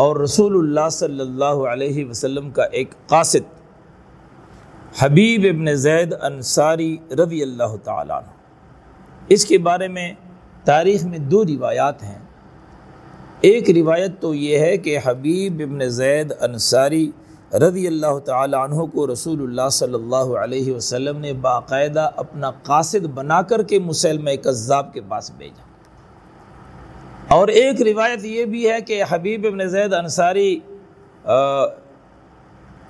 और रसूलुल्लाह सल्लल्लाहु अलैहि वसल्लम का एक कासिद, हबीब इब्न जैद अंसारी रज़ी अल्लाह ताला इसके बारे में तारीख़ में दो रिवायात हैं। एक रिवायत तो ये है कि हबीब इब्न जैद अंसारी रज़ी अल्लाह तु को रसूलुल्लाह सल्लल्लाहु अलैहि वसल्लम ने बाकायदा अपना कासिद बना कर के मुसलम कज़्ज़ाब के पास भेजा। और एक रिवायत ये भी है कि हबीब इब्न जैद अंसारी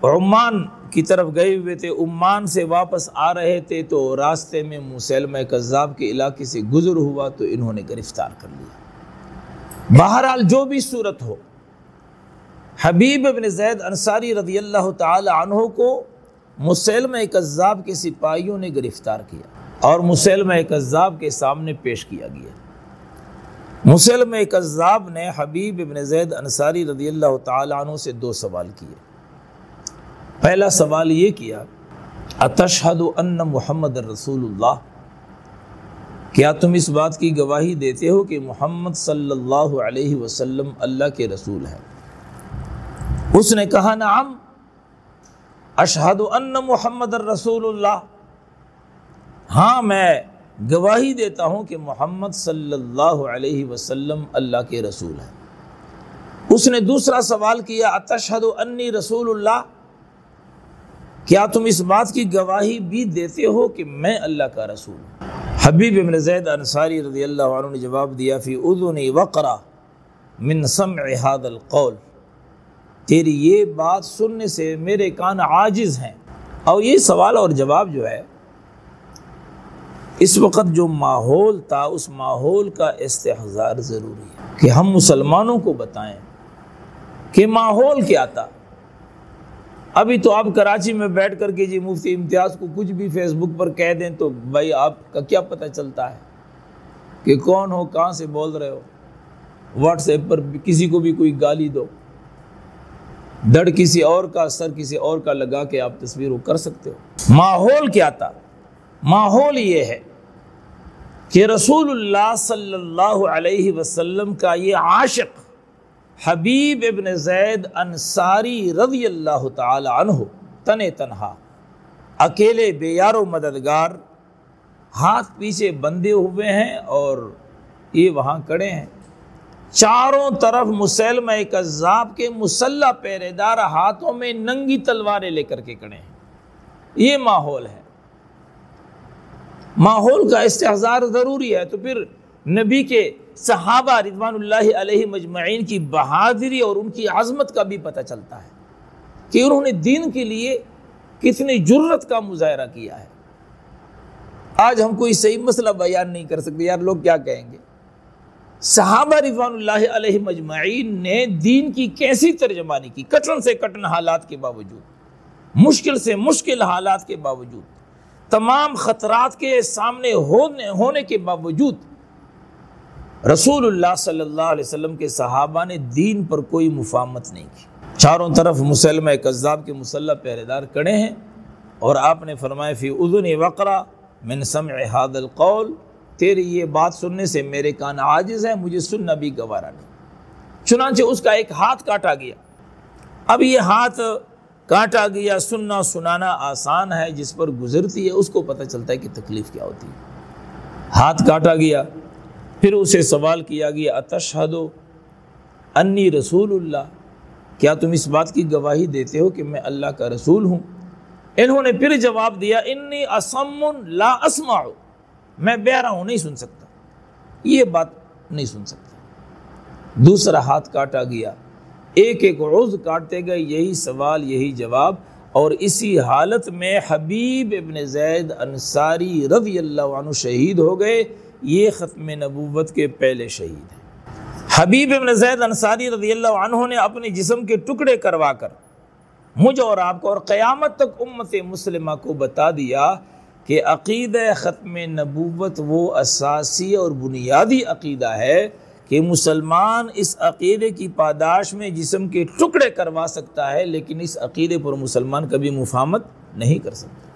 उम्मान की तरफ़ गए हुए थे, उम्मान से वापस आ रहे थे तो रास्ते में मुसलम कज़ाब के इलाके से गुज़र हुआ तो इन्होंने गिरफ़्तार कर लिया। बहरहाल जो भी सूरत हो, हबीब बिन जैद अंसारी रदी अल्लाह तहों को मुसलम कज़ाब के सिपाहियों ने गिरफ़्तार किया और मुसलम कज़ाब के सामने पेश किया गया। मुसलम कज़्ज़ाब ने हबीब बिन जैद अंसारी रदी अल्लाह तहों से दो सवाल किए। पहला सवाल ये किया, अतशहद मोहम्मद रसूलुल्लाह? क्या तुम इस बात की गवाही देते हो कि मोहम्मद सल्लल्लाहु अलैहि वसल्लम अल्लाह के रसूल हैं? उसने कहा, नाम, अशहद अन्न मोहम्मद रसूलुल्लाह। हाँ मैं गवाही देता हूँ कि मोहम्मद सल्लल्लाहु अलैहि वसल्लम अल्लाह के रसूल हैं। उसने दूसरा सवाल किया, अतशहद अन्नी रसूलुल्लाह? क्या तुम इस बात की गवाही भी देते हो कि मैं अल्लाह का रसूल हूँ? हबीब इबन जैद अंसारी रज़ी अल्लाह ने जवाब दिया, फ़ी उदुन वक़रा मिन सम हादल कौल। तेरी ये बात सुनने से मेरे कान आजिज़ हैं। और ये सवाल और जवाब जो है इस वक्त जो माहौल था, उस माहौल का इस्तेजार ज़रूरी है कि हम मुसलमानों को बताएँ कि माहौल क्या था। अभी तो आप कराची में बैठ कर के जी मुफ्ती इम्तियाज़ को कुछ भी फेसबुक पर कह दें तो भाई आपका क्या पता चलता है कि कौन हो, कहाँ से बोल रहे हो। व्हाट्सएप पर किसी को भी कोई गाली दो। दड़ किसी और का, सर किसी और का लगा के आप तस्वीर कर सकते हो। माहौल क्या था? माहौल ये है कि रसूलुल्लाह सल्लल्लाहु अलैहि वसल्लम का ये आशिक हबीब इब्न जैद अंसारी रज़ी अल्लाह तहो तने तनहा। अकेले बेयारो मददगार, हाथ पीछे बंधे हुए हैं और ये वहाँ खड़े हैं। चारों तरफ़ मुसलम कज़ाब के मुसल्ला पहरेदार हाथों में नंगी तलवारें लेकर के खड़े हैं। ये माहौल है। माहौल का इस्तेजार ज़रूरी है। तो फिर नबी के सहाबा रिजवान मजमैन की बहादरी और उनकी आज़मत का भी पता चलता है कि उन्होंने दीन के लिए कितनी जुर्रत का मुजाहरा किया है। आज हम कोई सही मसला बयान नहीं कर सकते। यार, लोग क्या कहेंगे? सहाबा रिजवान मजमाइन ने दीन की कैसी तर्जमानी की? कठिन से कठिन हालात के बावजूद, मुश्किल से मुश्किल हालात के बावजूद। तमाम ख़तरात के सामने होने होने के बावजूद रसूलुल्लाह सल्लल्लाहु अलैहि वसल्लम के सहाबा ने दीन पर कोई मुफामत नहीं की। चारों तरफ़ मुसलम कज़ाब के मुसल्ला पहरेदार कड़े हैं और आपने फरमाया, फ़ी उज़न वक़रा मिन सम हादल कौल तेरी ये बात सुनने से मेरे कान आजिज़ है, मुझे सुनना भी गवारा नहीं। चुनाचे उसका एक हाथ काटा गया। अब ये हाथ काटा गया, सुनना सुनाना आसान है, जिस पर गुजरती है, उसको पता चलता है कि तकलीफ़ क्या होती है। हाथ काटा गया, फिर उसे सवाल किया गया, अतशहदो अन्नी रसूलुल्लाह, क्या तुम इस बात की गवाही देते हो कि मैं अल्लाह का रसूल हूँ? इन्होंने फिर जवाब दिया, इन्नी असम ला असमाओ मैं बहरा हूँ, नहीं सुन सकता। ये बात नहीं सुन सकता। दूसरा हाथ काटा गया एक एक रोज काटते गए, यही सवाल, यही जवाब। और इसी हालत में हबीब इबन जैद अंसारी रज़ी अल्लाह शहीद हो गए। ये ख़त्म नबूवत के पहले शहीद हैं। हबीब इबन जैद अंसारी रज़ी अल्लाह ने अपने जिसम के टुकड़े करवा कर मुझ और आपको और क़यामत तक उम्मत मुसलिमा को बता दिया कि अकीद ख़त्म नबूवत वो असासी और बुनियादी अकीदा है कि मुसलमान इस अकीदे की पादाश में जिसम के टुकड़े करवा सकता है, लेकिन इस अकीदे पर मुसलमान कभी मुफामत नहीं कर सकता।